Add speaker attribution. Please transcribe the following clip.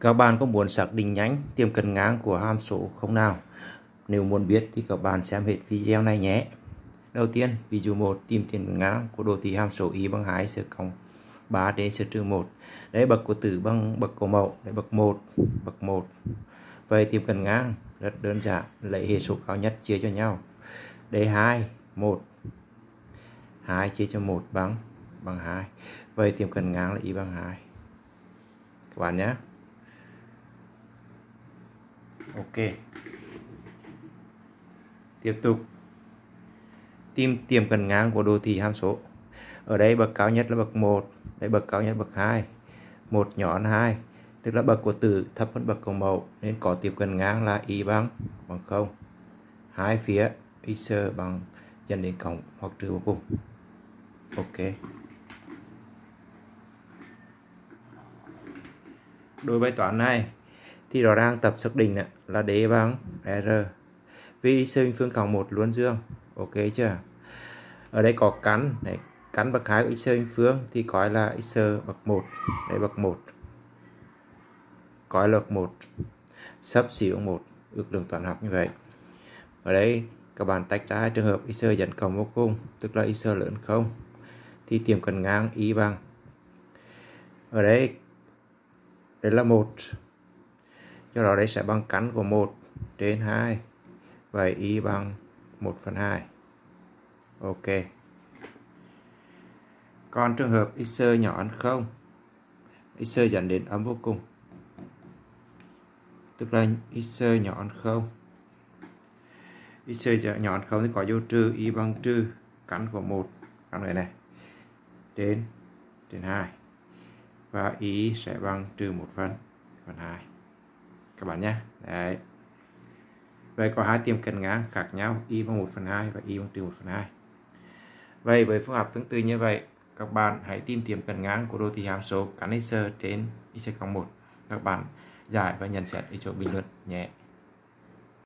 Speaker 1: Các bạn có muốn xác định nhánh tiềm cận ngang của hàm số không nào? Nếu muốn biết thì các bạn xem hết video này nhé. Đầu tiên, ví dụ 1 tìm tiềm cận ngang của đồ thị hàm số y bằng 2 sẽ cộng 3 đến sẽ trừ 1. Đấy bậc của tử bằng bậc của mẫu, đấy bậc 1, bậc 1. Vậy tìm cận ngang rất đơn giản, lấy hệ số cao nhất chia cho nhau. Đây 2, 1. 2 chia cho 1 bằng bằng 2. Vậy tiệm cận ngang là y bằng 2. Các bạn nhé. Ok. Tiếp tục. Tìm tiềm cần ngang của đồ thị hàm số. Ở đây bậc cao nhất là bậc 1, đây bậc cao nhất bậc 2. 1 nhỏ hơn 2, tức là bậc của tử thấp hơn bậc của mẫu nên có tiệm cận ngang là y bằng bằng 0. Hai phía y sơ bằng dẫn đến cộng hoặc trừ vô cùng. Ok. Đối bài toán này thì rõ ràng tập xác định là D bằng R. Vì sinh phương cộng 1 luôn dương. Ok chưa? Ở đây có cắn này, cắn bậc hai của x phương thì gọi là x bậc 1. Đây bậc 1. gọi là bậc 1. Sắp xỉ bằng 1. Ước lượng toán học như vậy. Ở đây các bạn tách ra trường hợp x dẫn cộng vô cùng, tức là x lớn không thì tiệm cần ngang y bằng ở đây đây là một cho đó đây sẽ bằng cắn của 1 trên 2 vậy y bằng 1 phần 2 ok. Còn trường hợp x nhỏ hơn 0 x dẫn đến âm vô cùng. Tức là x nhỏ hơn 0 x nhỏ hơn 0 thì có vô trừ, y bằng trừ, cắn của 1 cắn này này. Trên trên 2 và y sẽ bằng trừ 1 phần phần 2 các bạn nhé. Đấy. Vậy có hai tiệm cận ngang khác nhau, y bằng 1 phần 2 và y bằng trừ 1 phần 2 vậy với phương pháp tương tự như vậy, các bạn hãy tìm tiệm cận ngang của đồ thị hàm số cắn x trên x cộng 1 các bạn giải và nhận xét ở chỗ bình luận nhé.